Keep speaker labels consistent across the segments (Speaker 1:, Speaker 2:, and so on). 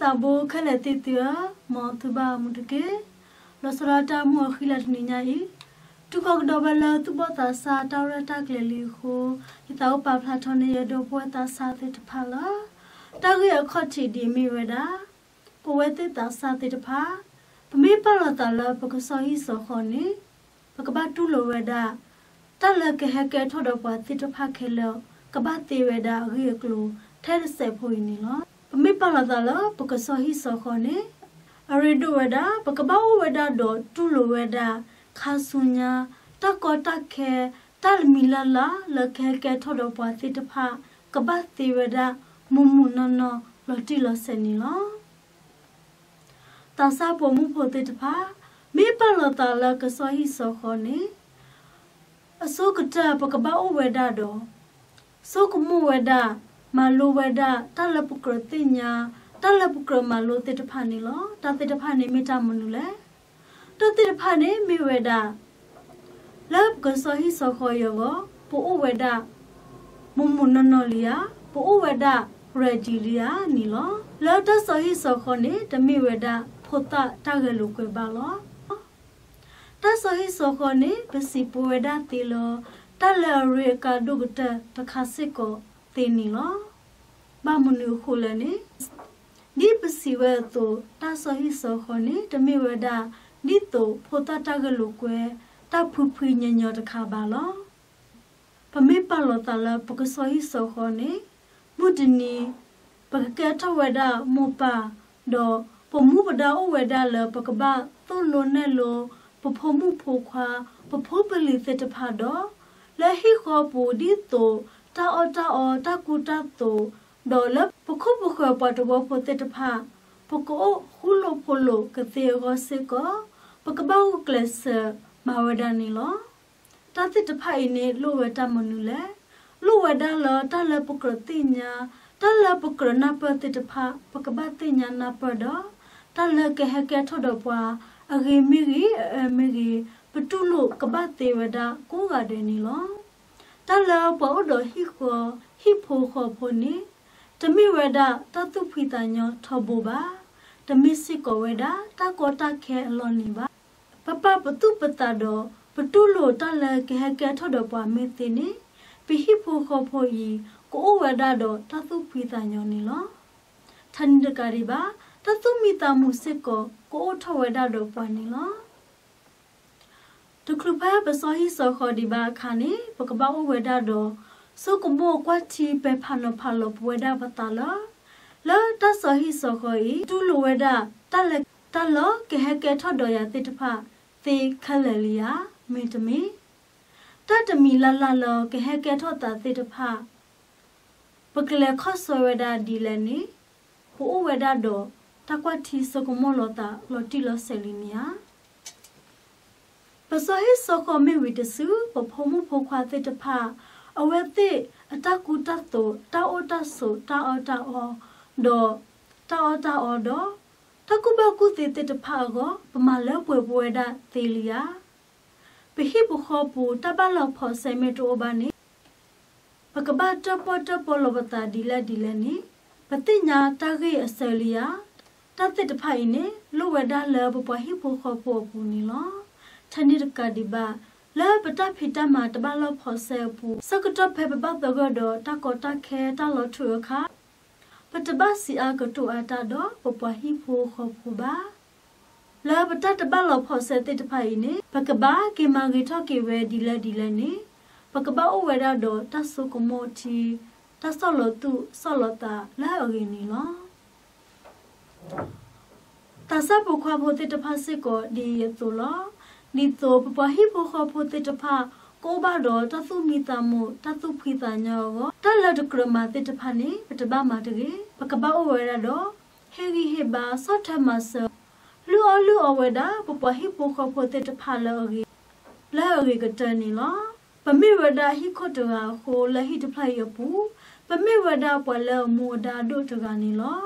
Speaker 1: တာဘောခက်လက်တိတမောသူဘာမှုတကေလစရာတာမောခိလတ်နိညာဤတုကောက်တော့ဘလသူဘောတာစာတောရတာကလေးလေးကိုဒီတော့ပါဖလာထုံးနေရတော့ပွဲတာစာတဲ့တဖလာတောက်ရခော့ချီဒီမီဝဒါပဝဲတဲ့တာစာတဲ့တဖပမေပါရတာလာပကစောဟိစောခေါနေပကဘာတူလိုဝဒါတလကဟကဲထော်တော့ပါတိတဖခဲလောကဘာတေဝဒါရီကလိုထဲရစေဖို့နေလော ပမေပါရတာလာပကစောဟိစောခေါနေအရီဒိုဝဒါပကဘာဝဒါတော့တူလိုဝဒါခါဆုညာတကောတခဲတလမီလာလာလခဲကဲထော်တော့ပါတိတဖကဘာတေဝဒါမုံမုံနော်နော်လော်တီလော်စနီလောတာစာပမှုဖို့တဲ့တဖာမေပလောတာလကစောဟိစောခေါနေအစုကတပကဘာဝေဒတော့စုကမှုဝေဒ မလိုဝေဒတလပကရတိညာတလပကရမလိုတဲ့တဖာနေလောတတဲ့တဖာနေမေတ္တာမနုလေတတဲ့တဖာနေမေဝေဒလပ်ကစောဟိစောခေါယောပို့ဝေဒမုံမနနော်လီယာပို့ဝေဒရဂျီလီယာနီလောလောတဆဟိစောခနေတမိဝဒဖိုတာတဂလူကွေပါလောတဆဟိစောခနေပစီပဝဒတီလောတလရေကာဒုကတတခါစစ်ကို တေနီလောဘာမနုခုလနေဒီပစီဝဲတိုတဆဟိစောခနေတမိဝဒဒီတိုဖိုတာတဂလူကွေတဖူဖူညညတခါပါလောပမေပါလောတလပကဆဟိစောခနေမုဒနီပကကထဝဒမောပါဒေါ်ပမှုပဒါအဝဒလပကဘာသွလုံးနဲ့လောပဖမှုဖိုခွာပဖိုးပလီစတဖာဒေါ်လဟိခောပူဒီတို တာအောတာအောတာကူတာတိုဒေါ်လပခုပခောပတဘောဖိုတက်တဖာပကောဟူလိုဖိုလိုကတိရောစေကောပကဘာကလစမဝဒနီလောတာတိတဖိုင်နေလိုဝတမနုလေလိုဝဒါလတာလပကရတိညာတလပကရနာပတိတဖပကပတိညာနာပဒတလကဟကထဒပွားအဂေမီရီအမီရီပတုလုကပတေဝဒကိုကတဲ့နီလော တလဘောဒဟိခောဟိဖိုခောဖိုနီတမိဝဒတတုဖိတညောထဘောပါတမိစိကောဝဒတကောတခဲအလောနီပါပပပတုပတတော်ပတုလုတလကဟကထဒပွားမေတိနီပိဟိဖိုခောဖိုဤကိုဝဒတော့တသုဖိတညောနေလောထန်ဒကာရီပါတသုမိတာမှုစစ်ကိုကိုထဝဒတော့ပွားနေလော တခုဖာပစောဟိစောခောဒီပါခါနေပကပောဝဒတော့စုကမောကွာချီပဲဖာနဖာလပဝဒပတလာလာတစောဟိစောခောဤတူလဝဒတလက်တလောကဟကဲထော့တော်ရတိတဖသေခလလီယာမေတမီတတမီလလလောကဟကဲထော့တာတိတဖပကလေခော့ဆွေဒါဒီလနီဟိုဝဒါဒိုတကွာတီစကမောလတာလော်တီလော်ဆယ်လီနီယာ ပစောဟိစကမေဝီတဆူပဖုံမဖိုခွာတဲ့တဖအဝဲတဲ့အတကူတတ်တိုတာအိုတဆူတာအောတာအောဒေါ်တာအောတာအောဒေါ်တကူဘကူတဲ့တဖကောပမာလဲပွေပွေဒါသေးလီယာပဟိဘခောပူတဘလောဖောဆဲမေတိုဘာနေပကဘာတပတပလဘတာဒီလာဒီလနီပတိညာတဂေအစလီယာတတိတဖိုင်နေလိုဝဒါလဘပဟိဖိုခပပူနီလော ထနိရကဒီဘာလာပတဖိတမတဘလဖောဆဲပူစကတဖေပဘဘဂဒတကောတခဲတလထုခါပတဘစီအာကတူအတာတော့ပပဟိဖိုခပူဘာလာပတတဘလဖောဆဲတိတဖိုင်နေပကဘာကေမဂီထော့ကေဝဲဒီလာဒီလာနေပကပအဝရဒတဆုကမောတီတဆလတုဆလတာလာအရင်နီလောတဆပခွာဖို့တတဖစစ်ကိုဒီရတူလော ဒီတော့ပပဟိဖို့ခဖို့တတဖကိုဘာတော့တသုမိတမှုတသုဖိတညောကိုတလတ်ကရမတတဖနေပတပမတကေပကပအဝရတော့ဟေဂီဟေဘာဆော့ထမဆလူအလူအဝဒပပဟိဖို့ခဖို့တတဖလောဂီလာဂီကတနီလောပမေဝဒဟိခတရာခိုလဟိတဖလိုက်ယပူပမေဝဒပလမူဒါဒုတကနေလော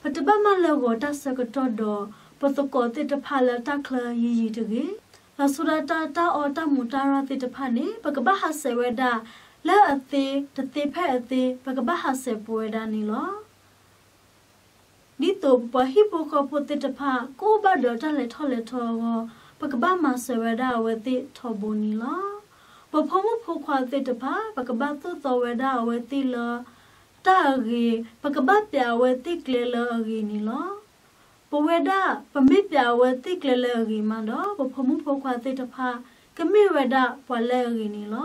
Speaker 1: ပတပမလောကိုတဆကတော်တော့ ပတကောတိတဖလာတခလယီယီတကေလဆူရတာတာအော်တမူတာရတိတဖနေပကပဟဆေဝဒလာအသေးတတိဖက်အသေးပကပဟဆေပွေဒါနီလောဒီတော့ပဟိပိုခပိုတေတဖာကိုဘဒေါ်တလေထောလေထောပကဘာမဆဝဒါဝတိထောဘနီလာပဖမဖိုခွာတေတဖာပကဘာသုသောဝဒါဝတိလာတာရီပကဘာပြဝတိကလေလာရီနီလာ ပဝဒပမိပြဝတိကလေလာရီမန်တော့ပဖမဖိုခွာတေတဖာကမိဝဒပလဲရီနီလာ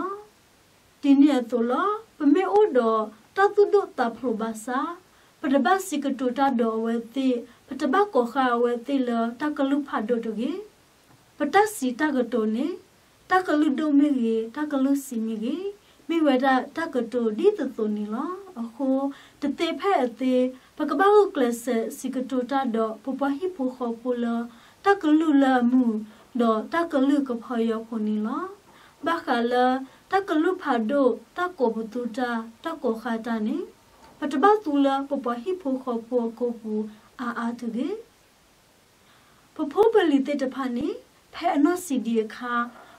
Speaker 1: ဒီနေ့တော့လာပမေအိုဒတတုဒတဖလိုဘာစာပတပတ်စီကတူတာတော်ဝဲတိပတပတ်ကိုခါဝဲတိလတကလူဖတ်တော့တကြီးပတစီတကတိုနေတကလူဒိုမီကြီးတကလူစီမီကြီးမိဝဒတကတိုဒီတတူနီလောအခုတတေဖဲ့အသေး ပကပောက်ကလစစီကတူတာတော့ပပဟိဖိုခေါပူလတကလူလာမှုတော့တကလူကဖော်ရဖို့နီလောဘာခလာတကလူဖာဒိုတကောဘတူတာတကောခါတာနေပတပတ်သူလာပပဟိဖိုခေါပိုကိုပူအာအာတကေပဖိုးပလီတေတဖာနေဖဲအနောစီဒီခါ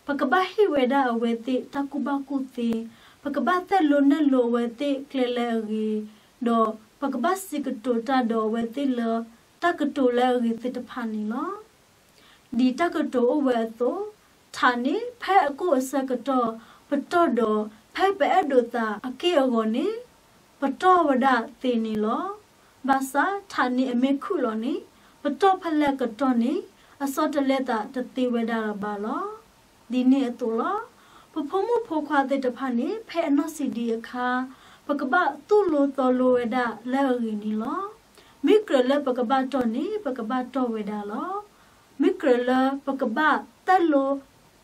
Speaker 1: ပကပဟိဝေဒအဝေတိတကုဘကုတိပကပသက်လိုနဲ့လိုဝေတိကလေလေရီတော့ ပကပစီကတိုတာတော့ဝေတိလတကတိုလေရီတေတဖာနေလောဒီတကတိုဝေတောဌာနေဖဲအကုအစကတော့ပတော့တော့ဖဲပဲအဒိုတာအကေအကောနေပတော့ဝဒတေနီလောဘာသာဌာနေအမေခုလောနေပတော့ဖလက်ကတော့နေအစောတလက်တာတတိဝဒရပါလောဒီနေ့အတူလောပဖမှုဖိုခွာတဲ့တဖာနေဖဲအနော့စီဒီအခါပ ကပသူ့လိုတော်လိုဝဒလဲရီနီလောမိကရလပကပတော့နေပကပတော့ဝဒလောမိကရလပကပတက်လို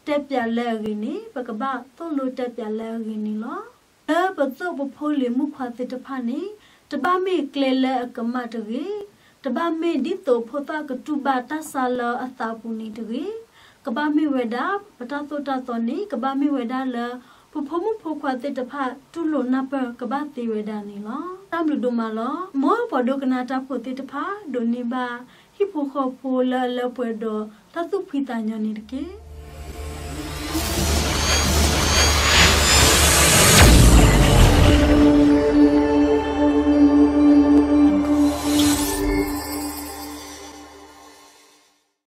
Speaker 1: တက်ပြလဲရင်းနီပကပသွလို့တက်ပြလဲရင်းနီလောအဲပသုပဖိုးလီမှုခွာတဲ့တဖာနေတပမေကလေလဲအကမတရေတပမေဒီတိုဖိုတာကတူဘာတဆာလအတာပူနီတရေကပမေဝဒပတသောတသောနေကပမေဝဒလပ ဖမှုဖိုခွာတဲ့တဖာတူလို့နပကပတိဝဒနီလောတမ်လူဒမလောမောပဒုကနာတာဖိုတဲ့တဖာဒိုနီဘာဟိဖိုခောဖိုလလပွေဒတသုဖိတညောနေတကေ